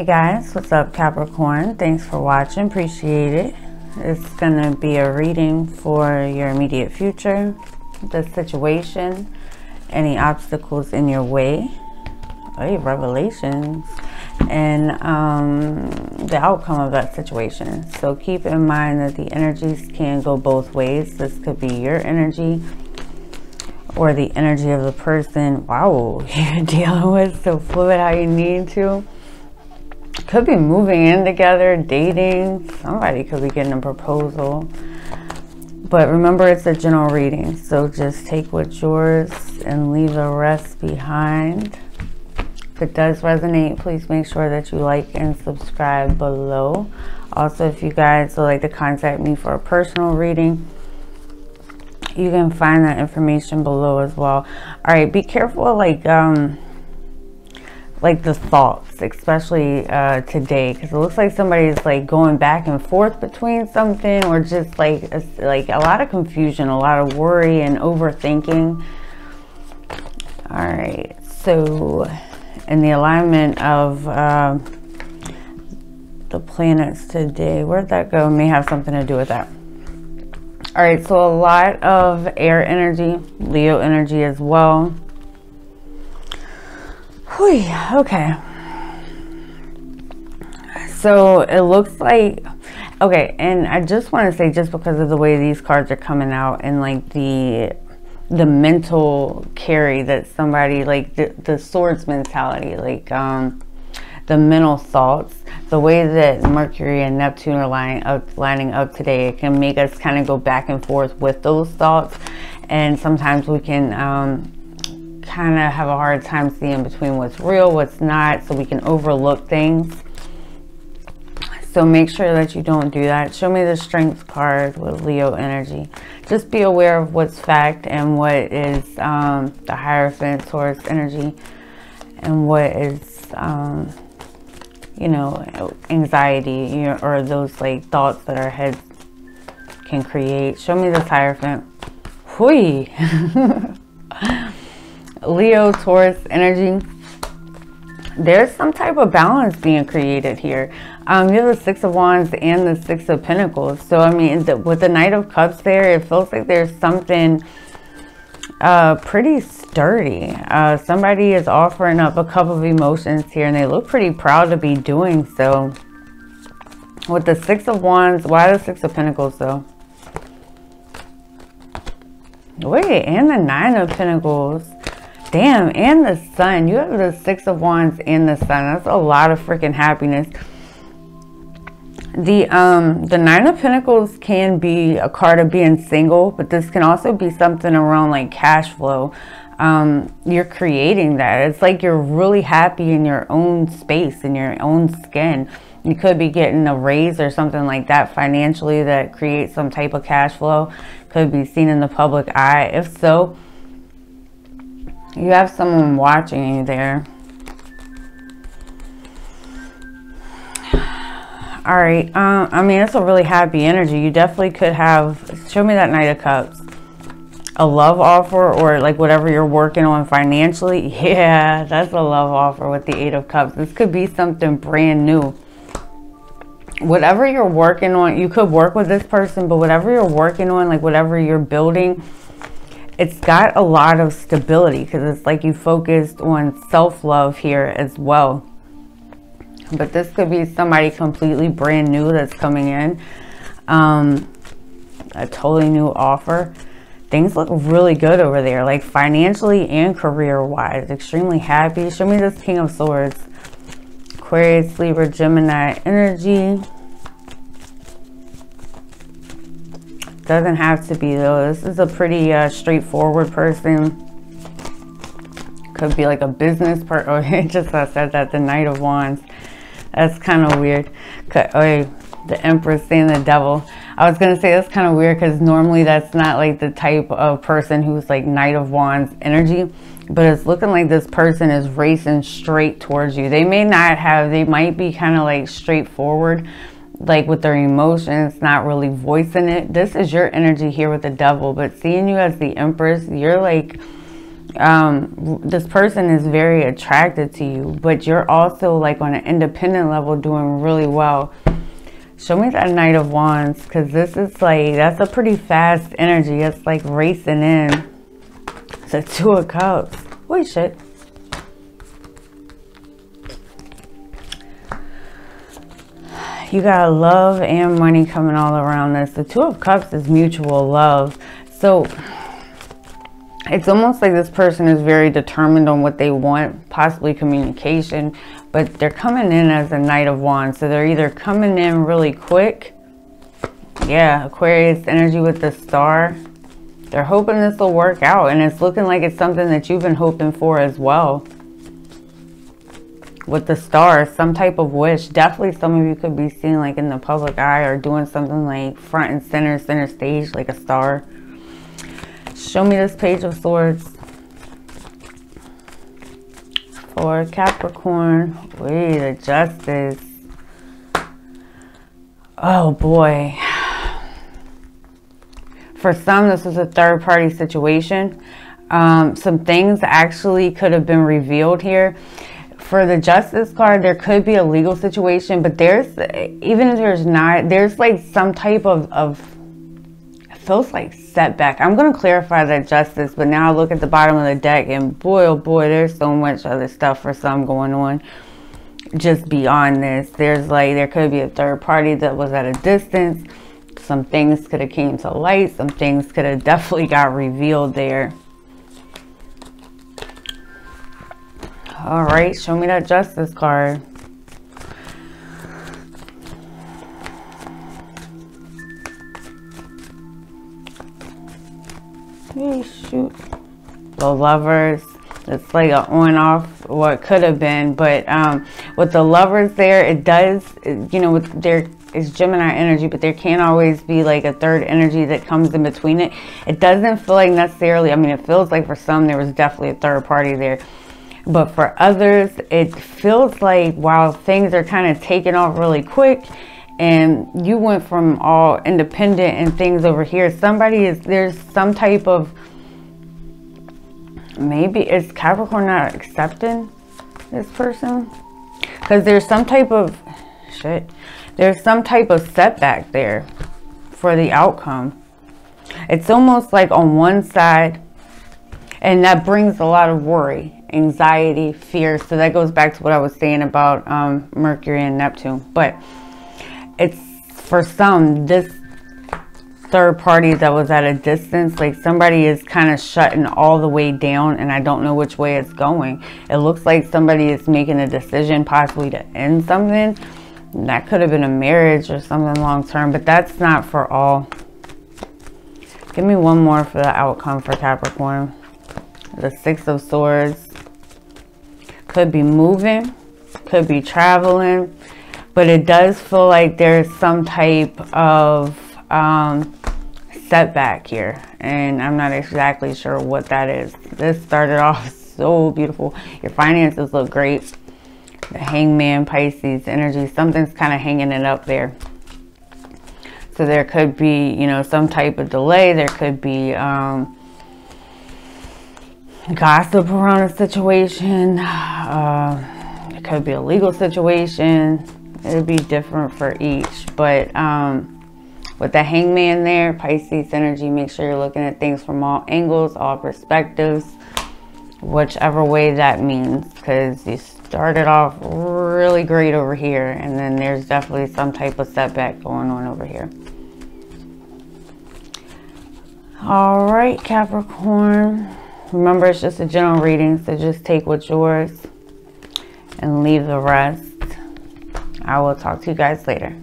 Hey guys, what's up Capricorn? Thanks for watching, appreciate it. It's gonna be a reading for your immediate future, the situation, any obstacles in your way, hey, revelations, and um, the outcome of that situation. So keep in mind that the energies can go both ways. This could be your energy or the energy of the person, wow, you're dealing with. So fluid how you need to. Could be moving in together, dating. Somebody could be getting a proposal. But remember, it's a general reading. So just take what's yours and leave the rest behind. If it does resonate, please make sure that you like and subscribe below. Also, if you guys would like to contact me for a personal reading, you can find that information below as well all right be careful like um like the thoughts especially uh today because it looks like somebody's like going back and forth between something or just like a, like a lot of confusion a lot of worry and overthinking. All right so in the alignment of uh, the planets today where'd that go? May have something to do with that. All right, so a lot of air energy, Leo energy as well. Whew, okay. So it looks like, okay, and I just want to say just because of the way these cards are coming out and like the the mental carry that somebody like the, the swords mentality like um the mental thoughts, the way that Mercury and Neptune are lining up, lining up today, it can make us kind of go back and forth with those thoughts. And sometimes we can um, kind of have a hard time seeing between what's real, what's not, so we can overlook things. So make sure that you don't do that. Show me the strength card with Leo energy. Just be aware of what's fact and what is um, the Hierophant Taurus energy and what is um, you know, anxiety or those like thoughts that our heads can create. Show me this Hierophant. Hui. Leo, Taurus energy. There's some type of balance being created here. Um, you have the Six of Wands and the Six of Pentacles. So, I mean, the, with the Knight of Cups there, it feels like there's something uh, pretty sturdy. Uh, somebody is offering up a couple of emotions here and they look pretty proud to be doing so. With the Six of Wands, why the Six of Pentacles though? Wait, and the Nine of Pentacles. Damn, and the Sun. You have the Six of Wands and the Sun. That's a lot of freaking happiness. The um the nine of pentacles can be a card of being single, but this can also be something around like cash flow. Um, you're creating that. It's like you're really happy in your own space, in your own skin. You could be getting a raise or something like that financially that creates some type of cash flow. Could be seen in the public eye. If so, you have someone watching you there. All right. Um, I mean, it's a really happy energy. You definitely could have, show me that Knight of Cups. A love offer or like whatever you're working on financially. Yeah, that's a love offer with the Eight of Cups. This could be something brand new. Whatever you're working on, you could work with this person, but whatever you're working on, like whatever you're building, it's got a lot of stability because it's like you focused on self-love here as well. But this could be somebody completely brand new that's coming in. Um, a totally new offer. Things look really good over there like financially and career wise extremely happy. Show me this king of swords. Aquarius libra gemini energy doesn't have to be though this is a pretty uh, straightforward person could be like a business part oh just said that the knight of wands that's kind of weird. Oh, the Empress saying the devil. I was going to say that's kind of weird because normally that's not like the type of person who's like Knight of Wands energy. But it's looking like this person is racing straight towards you. They may not have, they might be kind of like straightforward, like with their emotions, not really voicing it. This is your energy here with the devil. But seeing you as the Empress, you're like um, this person is very attracted to you, but you're also like on an independent level doing really well. Show me that Knight of Wands because this is like, that's a pretty fast energy. It's like racing in. A Two of Cups. Holy shit. You got love and money coming all around this. The Two of Cups is mutual love. So it's almost like this person is very determined on what they want, possibly communication, but they're coming in as a Knight of Wands. So they're either coming in really quick. Yeah, Aquarius energy with the star. They're hoping this will work out and it's looking like it's something that you've been hoping for as well. With the stars, some type of wish. Definitely some of you could be seen like in the public eye or doing something like front and center, center stage, like a star. Show me this page of swords. For Capricorn. Wait, the justice. Oh boy. For some, this is a third party situation. Um, some things actually could have been revealed here. For the justice card, there could be a legal situation, but there's, even if there's not, there's like some type of, of feels like setback. I'm going to clarify that justice, but now I look at the bottom of the deck and boy, oh boy, there's so much other stuff for some going on just beyond this. There's like, there could be a third party that was at a distance. Some things could have came to light. Some things could have definitely got revealed there. All right, show me that justice card. Hey, shoot. The lovers. It's like an on off what could have been. But um, with the lovers there, it does, you know, with there is Gemini energy, but there can't always be like a third energy that comes in between it. It doesn't feel like necessarily, I mean, it feels like for some there was definitely a third party there. But for others, it feels like while things are kind of taking off really quick, and you went from all independent and things over here somebody is there's some type of maybe is capricorn not accepting this person? Because there's some type of shit there's some type of setback there for the outcome. It's almost like on one side and that brings a lot of worry anxiety fear. So that goes back to what i was saying about um, mercury and neptune. But it's for some this third party that was at a distance like somebody is kind of shutting all the way down and I don't know which way it's going. It looks like somebody is making a decision possibly to end something. That could have been a marriage or something long term but that's not for all. Give me one more for the outcome for Capricorn. The six of swords could be moving could be traveling but it does feel like there's some type of um, setback here and I'm not exactly sure what that is. This started off so beautiful. Your finances look great. The hangman, Pisces energy, something's kind of hanging it up there. So there could be, you know, some type of delay. There could be um, gossip around a situation. Uh, it could be a legal situation. It'd be different for each. But um with the hangman there pisces energy make sure you're looking at things from all angles all perspectives whichever way that means. Because you started off really great over here and then there's definitely some type of setback going on over here. All right capricorn remember it's just a general reading so just take what's yours and leave the rest I will talk to you guys later.